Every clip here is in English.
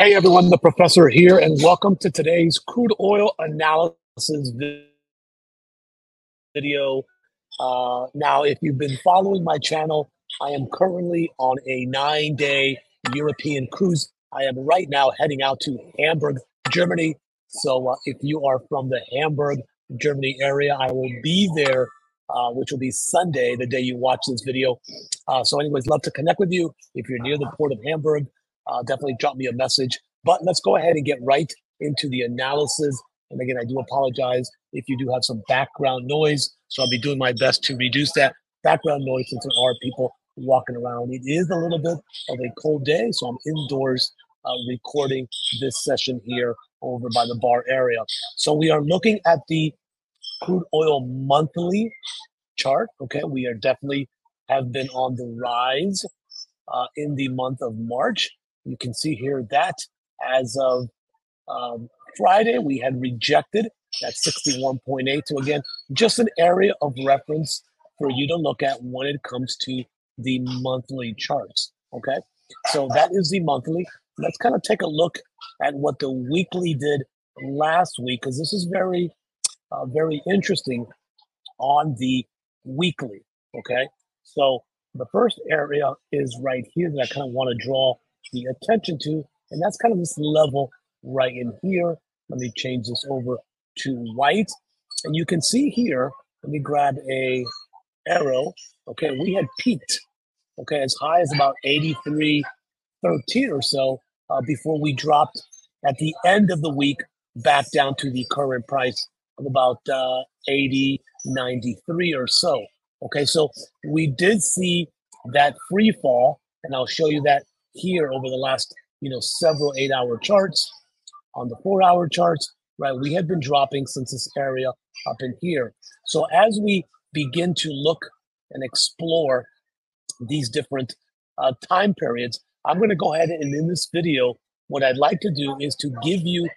Hey everyone, the professor here, and welcome to today's crude oil analysis video. Uh, now, if you've been following my channel, I am currently on a nine day European cruise. I am right now heading out to Hamburg, Germany. So, uh, if you are from the Hamburg, Germany area, I will be there, uh, which will be Sunday, the day you watch this video. Uh, so, anyways, love to connect with you. If you're near the port of Hamburg, uh, definitely drop me a message. But let's go ahead and get right into the analysis. And again, I do apologize if you do have some background noise. So I'll be doing my best to reduce that background noise since there are people walking around. It is a little bit of a cold day, so I'm indoors uh, recording this session here over by the bar area. So we are looking at the crude oil monthly chart. Okay, we are definitely have been on the rise uh, in the month of March. You can see here that as of um, Friday, we had rejected that 61.8. So, again, just an area of reference for you to look at when it comes to the monthly charts. Okay. So, that is the monthly. Let's kind of take a look at what the weekly did last week, because this is very, uh, very interesting on the weekly. Okay. So, the first area is right here that I kind of want to draw the attention to, and that's kind of this level right in here. Let me change this over to white. And you can see here, let me grab a arrow. Okay, we had peaked, okay, as high as about 83.13 or so uh, before we dropped at the end of the week back down to the current price of about uh, 80.93 or so. Okay, so we did see that free fall, and I'll show you that here over the last, you know, several eight hour charts. On the four hour charts, right, we have been dropping since this area up in here. So as we begin to look and explore these different uh, time periods, I'm going to go ahead and in this video, what I'd like to do is to give you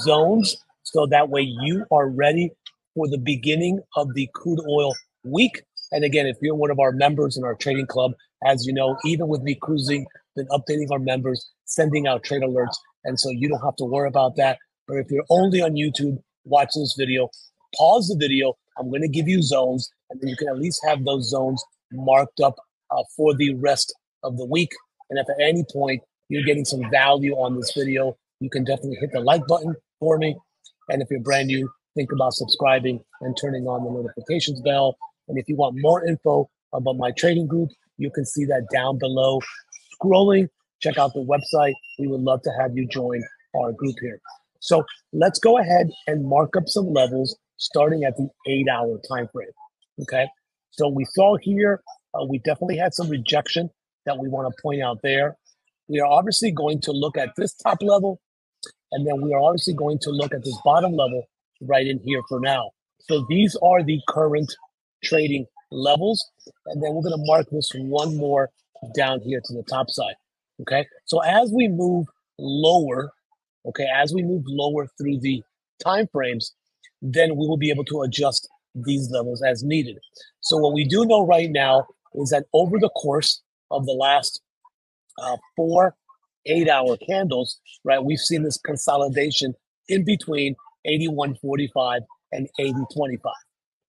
zones so that way you are ready for the beginning of the crude oil week. And again, if you're one of our members in our trading club, as you know, even with me cruising been updating our members, sending out trade alerts. And so you don't have to worry about that. But if you're only on YouTube, watch this video, pause the video. I'm going to give you zones, and then you can at least have those zones marked up uh, for the rest of the week. And if at any point you're getting some value on this video, you can definitely hit the like button for me. And if you're brand new, think about subscribing and turning on the notifications bell. And if you want more info about my trading group, you can see that down below scrolling, check out the website. We would love to have you join our group here. So let's go ahead and mark up some levels starting at the eight hour time frame. Okay. So we saw here, uh, we definitely had some rejection that we want to point out there. We are obviously going to look at this top level, and then we are obviously going to look at this bottom level right in here for now. So these are the current trading levels. And then we're going to mark this one more down here to the top side. Okay. So as we move lower, okay, as we move lower through the time frames, then we will be able to adjust these levels as needed. So what we do know right now is that over the course of the last uh, four eight hour candles, right, we've seen this consolidation in between 81.45 and 80.25.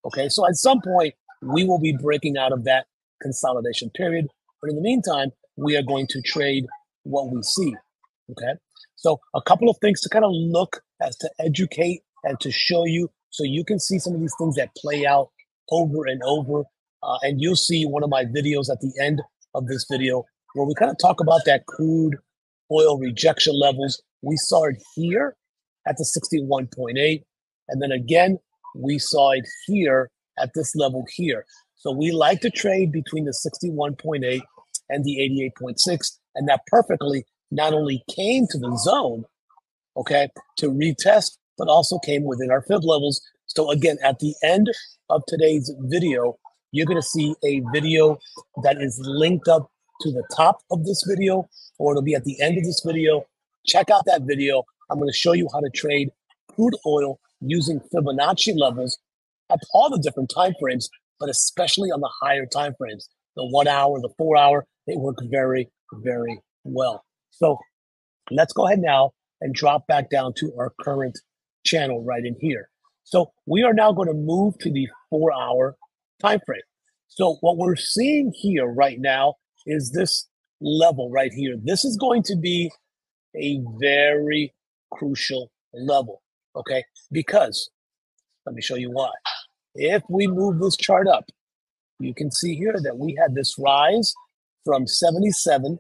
Okay, so at some point, we will be breaking out of that consolidation period. But in the meantime, we are going to trade what we see. Okay. So a couple of things to kind of look as to educate and to show you so you can see some of these things that play out over and over. Uh, and you'll see one of my videos at the end of this video where we kind of talk about that crude oil rejection levels. We saw it here at the 61.8. And then again, we saw it here at this level here. So we like to trade between the 61.8 and the 88.6. And that perfectly not only came to the zone, okay, to retest, but also came within our fib levels. So again, at the end of today's video, you're going to see a video that is linked up to the top of this video, or it'll be at the end of this video. Check out that video. I'm going to show you how to trade crude oil using Fibonacci levels at all the different time frames, but especially on the higher time frames, the one hour, the four hour, they work very, very well. So let's go ahead now and drop back down to our current channel right in here. So we are now going to move to the four hour time frame. So what we're seeing here right now is this level right here. This is going to be a very crucial level, okay? Because let me show you why. If we move this chart up, you can see here that we had this rise from 77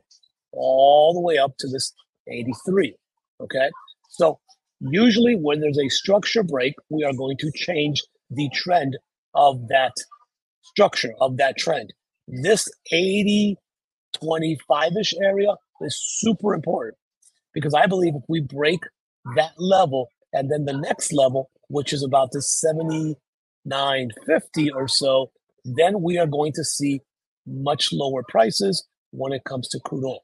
all the way up to this 83, okay? So usually when there's a structure break, we are going to change the trend of that structure, of that trend. This 80, 25-ish area is super important because I believe if we break that level and then the next level, which is about the 79.50 or so, then we are going to see much lower prices when it comes to crude oil.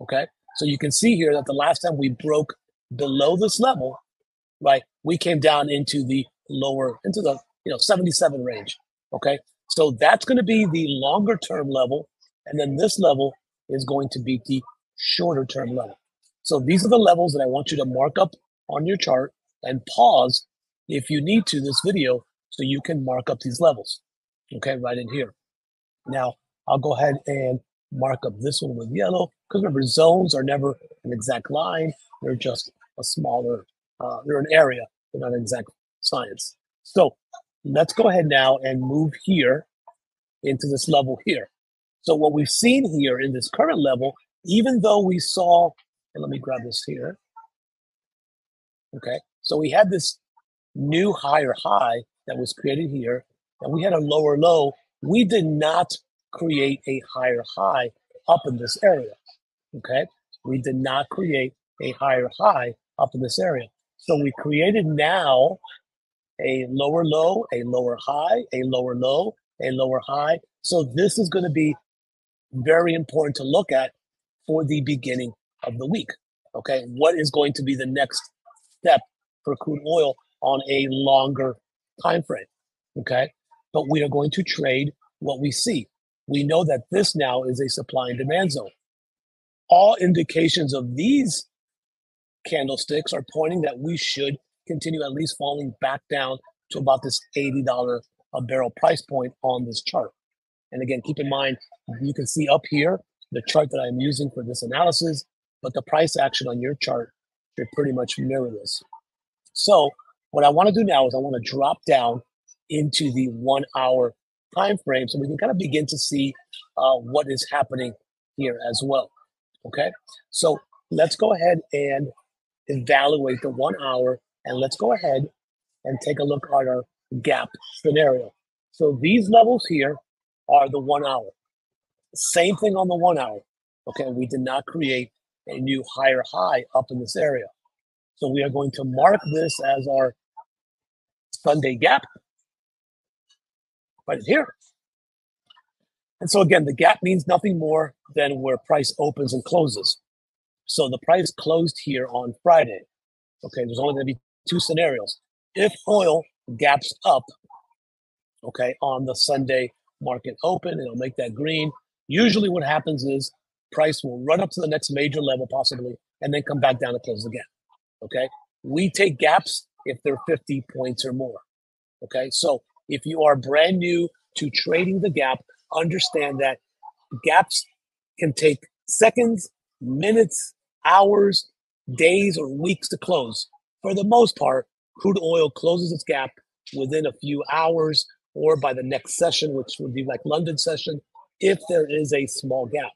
Okay. So you can see here that the last time we broke below this level, right, we came down into the lower, into the, you know, 77 range. Okay. So that's going to be the longer term level. And then this level is going to be the shorter term level. So these are the levels that I want you to mark up on your chart and pause if you need to this video so you can mark up these levels. Okay, right in here. Now, I'll go ahead and mark up this one with yellow because remember, zones are never an exact line. They're just a smaller, uh, they're an area. They're not an exact science. So let's go ahead now and move here into this level here. So what we've seen here in this current level, even though we saw, and let me grab this here. Okay, so we had this new higher high that was created here, and we had a lower low. We did not create a higher high up in this area. Okay, we did not create a higher high up in this area. So we created now a lower low, a lower high, a lower low, a lower high. So this is going to be very important to look at for the beginning of the week. Okay, what is going to be the next step for crude oil on a longer time frame? Okay, but we are going to trade what we see. We know that this now is a supply and demand zone. All indications of these candlesticks are pointing that we should continue at least falling back down to about this $80 a barrel price point on this chart. And again, keep in mind, you can see up here the chart that I'm using for this analysis, but the price action on your chart should pretty much mirror this. So what I want to do now is I want to drop down into the one hour time frame so we can kind of begin to see uh, what is happening here as well. Okay, so let's go ahead and evaluate the one hour and let's go ahead and take a look at our gap scenario. So these levels here are the one hour. Same thing on the one hour. Okay, we did not create a new higher high up in this area. So we are going to mark this as our Sunday gap right here. And so again, the gap means nothing more than where price opens and closes. So the price closed here on Friday. Okay, there's only going to be two scenarios. If oil gaps up, okay, on the Sunday market open, it'll make that green. Usually, what happens is price will run up to the next major level, possibly, and then come back down and close again. Okay, we take gaps if they're 50 points or more. Okay, so if you are brand new to trading the gap, understand that gaps can take seconds, minutes, hours, days, or weeks to close. For the most part, crude oil closes its gap within a few hours or by the next session, which would be like London session, if there is a small gap.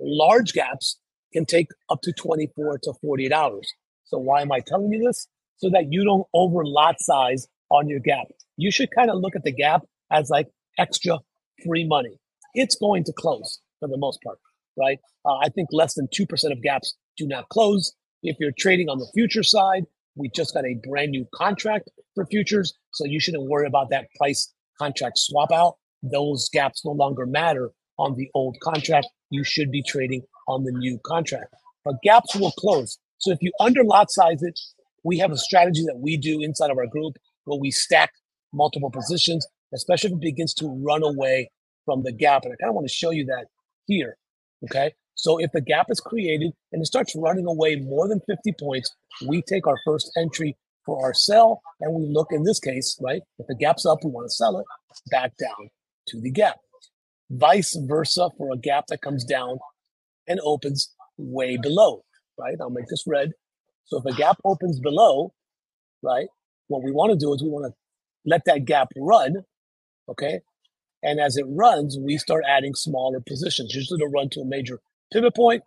Large gaps can take up to 24 to 48 hours. So why am I telling you this? So that you don't over lot size on your gap. You should kind of look at the gap as like extra free money. It's going to close for the most part, right? Uh, I think less than 2% of gaps do not close. If you're trading on the future side, we just got a brand new contract for futures. So you shouldn't worry about that price contract swap out. Those gaps no longer matter on the old contract. You should be trading on the new contract. But gaps will close. So if you under lot size it, we have a strategy that we do inside of our group where we stack multiple positions, especially if it begins to run away from the gap. And I kind of want to show you that here. Okay. So if the gap is created and it starts running away more than 50 points, we take our first entry for our sell and we look in this case, right? If the gap's up, we want to sell it back down to the gap. Vice versa for a gap that comes down and opens way below, right? I'll make this red. So if a gap opens below, right, what we want to do is we want to let that gap run, okay? And as it runs, we start adding smaller positions, usually to run to a major pivot point,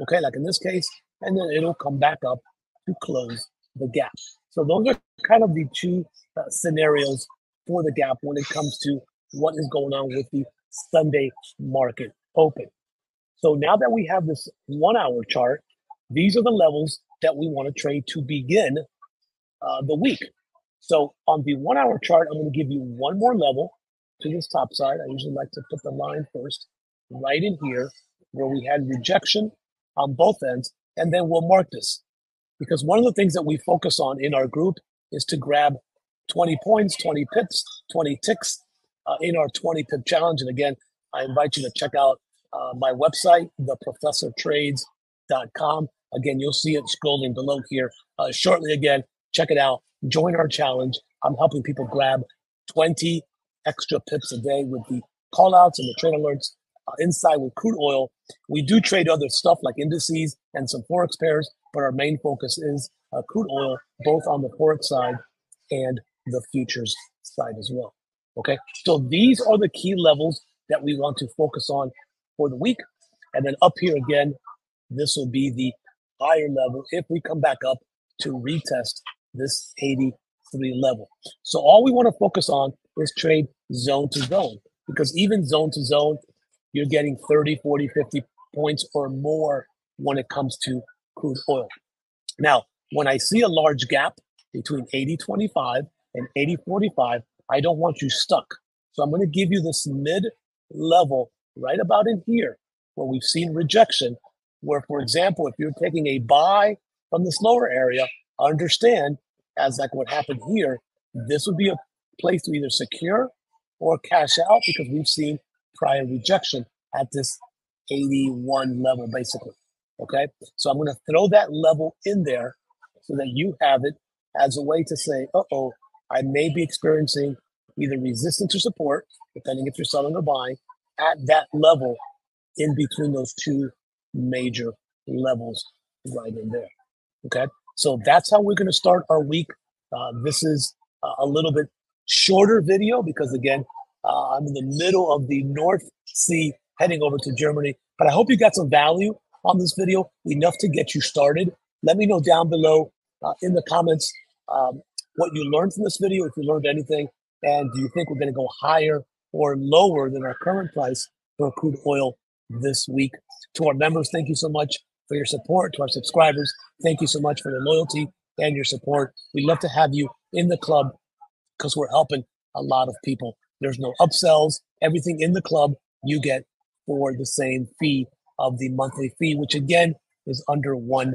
okay, like in this case, and then it'll come back up to close the gap. So those are kind of the two uh, scenarios for the gap when it comes to what is going on with the Sunday market open. So now that we have this one hour chart, these are the levels that we want to trade to begin uh, the week. So on the one hour chart, I'm going to give you one more level to this top side. I usually like to put the line first right in here where we had rejection on both ends, and then we'll mark this. Because one of the things that we focus on in our group is to grab 20 points, 20 pips, 20 ticks uh, in our 20 pip challenge. And again, I invite you to check out uh, my website, theprofessortrades.com. Again, you'll see it scrolling below here uh, shortly. Again, check it out. Join our challenge. I'm helping people grab 20 extra pips a day with the callouts and the trade alerts uh, inside with crude oil. We do trade other stuff like indices and some forex pairs, but our main focus is uh, crude oil, both on the forex side and the futures side as well. Okay, so these are the key levels that we want to focus on for the week. And then up here again, this will be the higher level if we come back up to retest this 83 level. So all we want to focus on is trade zone to zone because even zone to zone, you're getting 30, 40, 50 points or more when it comes to crude oil. Now, when I see a large gap between 80 25 and 80 45, I don't want you stuck. So I'm going to give you this mid level right about in here where we've seen rejection. Where, for example, if you're taking a buy from this lower area, understand as like what happened here, this would be a place to either secure or cash out because we've seen prior rejection at this 81 level, basically. Okay. So I'm going to throw that level in there so that you have it as a way to say, uh oh, I may be experiencing either resistance or support, depending if you're selling or buying, at that level in between those two major levels right in there. Okay. So that's how we're going to start our week. Uh, this is a little bit shorter video because, again, uh, I'm in the middle of the North Sea heading over to Germany. But I hope you got some value on this video, enough to get you started. Let me know down below uh, in the comments um, what you learned from this video, if you learned anything, and do you think we're going to go higher or lower than our current price for crude oil this week? To our members, thank you so much for your support. To our subscribers, thank you so much for your loyalty and your support. We love to have you in the club because we're helping a lot of people. There's no upsells. Everything in the club you get for the same fee of the monthly fee, which again is under one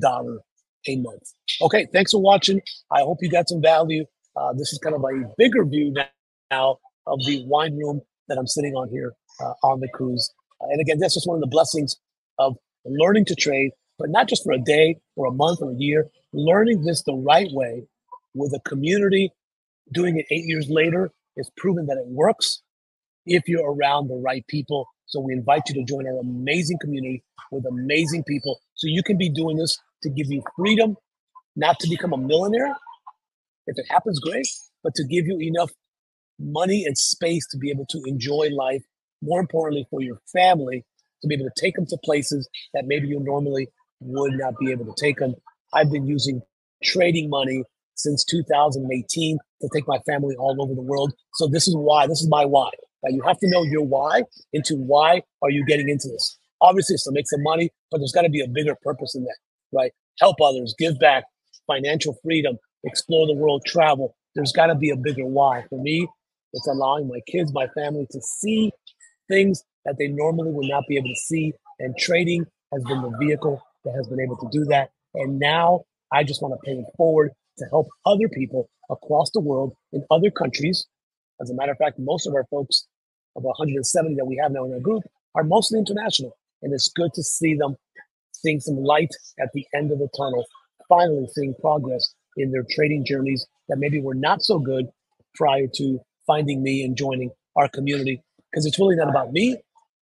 dollar a month. Okay, thanks for watching. I hope you got some value. Uh, this is kind of a bigger view now of the wine room that I'm sitting on here uh, on the cruise. And again, that's just one of the blessings of learning to trade, but not just for a day or a month or a year, learning this the right way with a community, doing it eight years later is proven that it works if you're around the right people. So we invite you to join our amazing community with amazing people so you can be doing this to give you freedom, not to become a millionaire. If it happens, great, but to give you enough money and space to be able to enjoy life. More importantly, for your family, to be able to take them to places that maybe you normally would not be able to take them. I've been using trading money since 2018 to take my family all over the world. So this is why, this is my why. Now you have to know your why into why are you getting into this. Obviously, it's to make some money, but there's got to be a bigger purpose in that, right? Help others, give back, financial freedom, explore the world, travel. There's got to be a bigger why. For me, it's allowing my kids, my family to see things that they normally would not be able to see. And trading has been the vehicle that has been able to do that. And now I just want to pay it forward to help other people across the world in other countries. As a matter of fact, most of our folks, of 170 that we have now in our group, are mostly international. and it's good to see them seeing some light at the end of the tunnel, finally seeing progress in their trading journeys that maybe were not so good prior to finding me and joining our community. Because it's really not about me,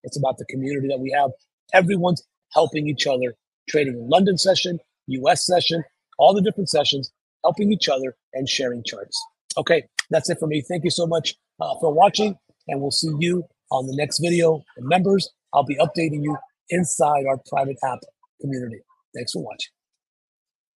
it's about the community that we have. Everyone's helping each other, trading in London session, US session, all the different sessions, helping each other and sharing charts. Okay, that's it for me. Thank you so much uh, for watching, and we'll see you on the next video. And members, I'll be updating you inside our private app community. Thanks for watching.